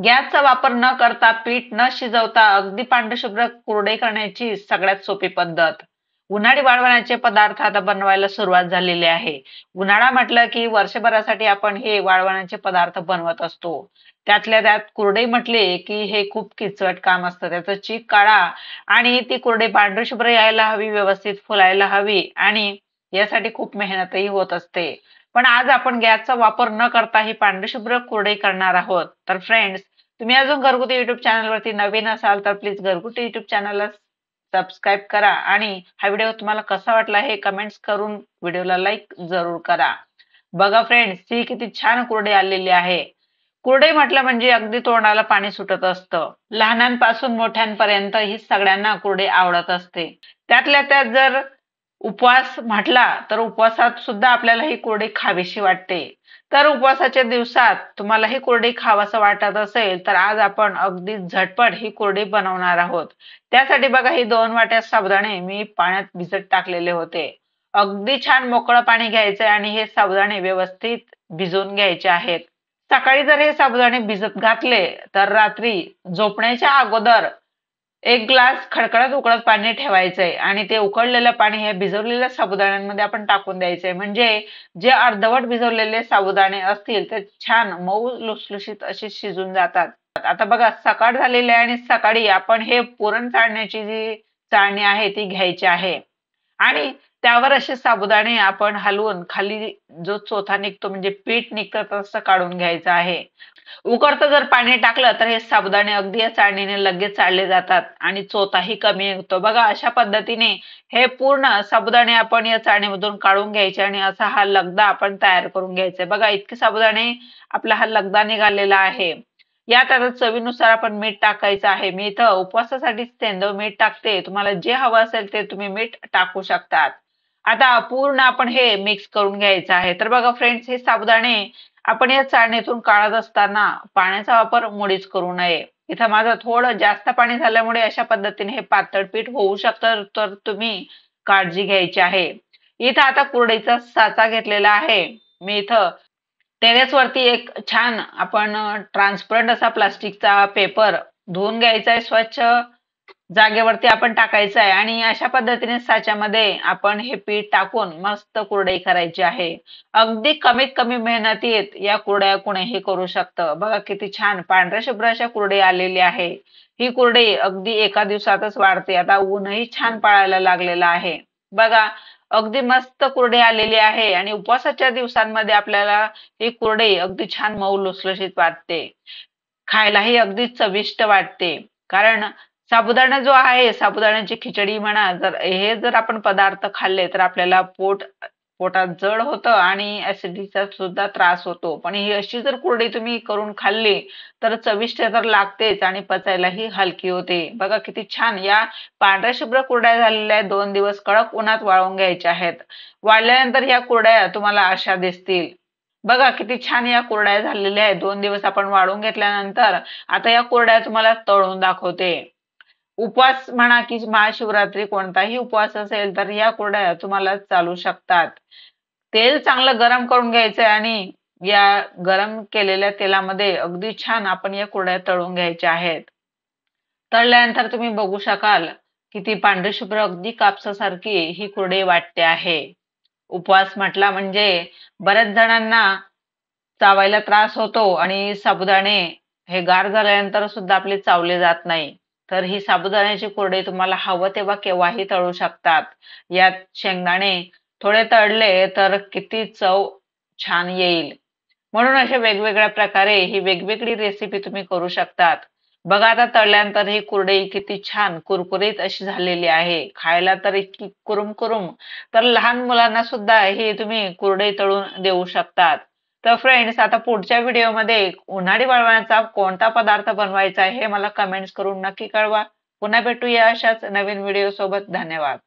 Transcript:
गॅसचा वापर न करता पीठ न शिजवता अगदी पांढरशुभ्र कोरडे करण्याची सगळ्यात सोपी पद्धत. उन्हाळी वाळवण्याचे पदार्थ आता बनवायला सुरुवात झालेली आहे. उन्हाळा म्हटलं की वर्षभरासाठी आपण हे वाळवण्याचे पदार्थ बनवत असतो. त्यातल्या त्यात कुरडे म्हटले की हे खूप किचवट काम असतं. त्याचं चीक काढा आणि ती कुरडे पांढरशुभ्र यायला हवी व्यवस्थित फुलायला हवी आणि यासाठी खूप मेहनतही होत असते. पण आज आपण गॅसचा वापर न करता ही पांढरशुभ्र कुरडे करणार आहोत. तर फ्रेंड्स तुम्ही अजून घरगुती युट्यूब चॅनलवरती नवीन असाल तर प्लीज घरगुती युट्यूब चॅनलला सबस्क्राईब करा आणि हा व्हिडिओ तुम्हाला कसा वाटला हे कमेंट्स करून व्हिडिओला लाईक जरूर करा. बघा फ्रेंड्स ही किती छान कुरडे आलेली आहे. कुरडे म्हटलं म्हणजे अगदी तोंडाला पाणी सुटत असतं. लहानांपासून मोठ्यांपर्यंत ही सगळ्यांना कुरडे आवडत असते. त्यातल्या त्यात जर उपवास म्हटला तर उपवासात सुद्धा आपल्याला ही कुरडे खावीशी वाटते. तर उपवासाच्या दिवसात तुम्हाला ही कोरडी खावासं वाटत असेल तर आज आपण अगदी झटपट ही कोरडी बनवणार आहोत. त्यासाठी बघा ही दोन वाट्या साबुदाणे मी पाण्यात भिजत टाकलेले होते. अगदी छान मोकळं पाणी घ्यायचंय आणि हे साबुदाणे व्यवस्थित भिजवून घ्यायचे आहेत. सकाळी जर हे साबुदाणे भिजत घातले तर रात्री झोपण्याच्या अगोदर एक ग्लास खडखडत उकळत पाणी ठेवायचंय आणि ते उकळलेलं पाणी हे भिजवलेल्या साबुदाण्यांमध्ये आपण टाकून द्यायचंय. म्हणजे जे अर्धवट भिजवलेले साबुदाणे असतील ते छान मऊ लुसलुशीत असे शिजून जातात. आता बघा सकाळ झालेली आहे आणि सकाळी आपण हे पुरण चाळण्याची जी चाळणी आहे ती घ्यायची आहे. आणि त्यावर असे साबुदाणे आपण हलवून खाली जो चोथा निघतो म्हणजे पीठ निघतं तसं काढून घ्यायचं आहे. उकडतं जर पाणी टाकलं तर हे साबुदाणे अगदी या चाळणीने लगेच चाळले जातात आणि चोथाही कमी येतो बघा अशा पद्धतीने हे पूर्ण साबुदाणे आपण या चाळणीमधून काढून घ्यायचे आणि असा हा लगदा आपण तयार करून घ्यायचा. बघा इतके साबुदाणे आपला हा लगदा निघालेला आहे. यात आता चवीनुसार आपण मीठ टाकायचं आहे. मी इथं उपवासासाठी सेंदव मीठ टाकते. तुम्हाला जे हवं असेल ते तुम्ही मीठ टाकू शकतात. आता पूर्ण आपण हे मिक्स करून घ्यायचं आहे. तर बघा फ्रेंड्स हे साबुदाणे आपण या चाळणीतून काढत असताना पाण्याचा वापर मुळीच करू नये. इथं माझं थोडं जास्त पाणी झाल्यामुळे अशा पद्धतीने हे पातळ पीठ होऊ शकतं तर तुम्ही काळजी घ्यायची आहे. इथं आता कुरडईचा साचा घेतलेला आहे. मी इथं टेरेस वरती एक छान आपण ट्रान्सपरंट असा प्लास्टिकचा पेपर धुवून घ्यायचा आहे स्वच्छ. जागेवरती आपण टाकायचं आहे. आणि अशा पद्धतीने साच्यामध्ये आपण हे पीठ टाकून मस्त कुरडई करायची आहे. अगदी कमीत कमी मेहनतीत या कुरड्या कुणीही करू शकतं. बघा किती छान पांढऱ्या शुभ्र अशा कुरडई आलेली आहे. ही कुरडई अगदी एका दिवसातच वाढते. आता ऊनही छान पाळायला लागलेलं आहे. बघा अगदी मस्त कुरडे आलेली आहे. आणि उपवासाच्या दिवसांमध्ये आपल्याला ही कुरडई अगदी छान मऊ लुसलुशीत वाटते. खायलाही अगदी चविष्ट वाटते. कारण साबुदाणा जो आहे साबुदाण्याची खिचडी म्हणा जर हे जर आपण पदार्थ खाल्ले तर आपल्याला पोट पोटात जड होतं आणि ऍसिडिटीचा सुद्धा त्रास होतो. पण ही अशी जर कुरडी तुम्ही करून खाल्ली तर चविष्ट तर लागतेच आणि पचायलाही हलकी होते. बघा किती छान या पांढऱ्या शुभ्र कुरड्या झालेल्या दोन दिवस कडक उन्हात वाळवून घ्यायच्या आहेत. वाळल्यानंतर या कुरड्या तुम्हाला अशा दिसतील. बघा किती छान या कुरड्या झालेल्या आहेत. दोन दिवस आपण वाळून घेतल्यानंतर आता या कुरड्या तुम्हाला तळून दाखवते. उपवास म्हणा की महाशिवरात्री कोणताही उपवास असेल तर या कुरड्या तुम्हाला चालू शकतात. तेल चांगलं गरम करून घ्यायचंय आणि या गरम केलेल्या तेलामध्ये अगदी छान आपण या कुरड्या तळून घ्यायच्या आहेत. तळल्यानंतर तुम्ही बघू शकाल की ती पांढरी शुभ्र अगदी कापसासारखी ही कुरडे वाटते आहे. उपवास म्हटला म्हणजे बऱ्याच जणांना चावायला त्रास होतो आणि साबुदाणे हे गार झाल्यानंतर सुद्धा आपले चावले जात नाही. तर ही साबुदाण्याची कोरडे तुम्हाला हवं तेव्हा केव्हाही तळू शकतात. यात शेंगदाणे थोडे तळले तर किती चव छान येईल. म्हणून अशा वेगवेगळ्या प्रकारे ही वेगवेगळी रेसिपी तुम्ही करू शकतात. बघा आता तळल्यानंतर ही कुरडई किती छान कुरकुरीत अशी झालेली आहे. खायला तर इतकी कुरुम कुरुम. तर लहान मुलांना सुद्धा ही तुम्ही कुरडई तळून देऊ शकतात. तर फ्रेंड्स आता पुढच्या व्हिडिओमध्ये उन्हाळी वळवण्याचा कोणता पदार्थ बनवायचा आहे हे मला कमेंट्स करून नक्की कळवा. पुन्हा भेटूया अशाच नवीन व्हिडिओ सोबत. धन्यवाद.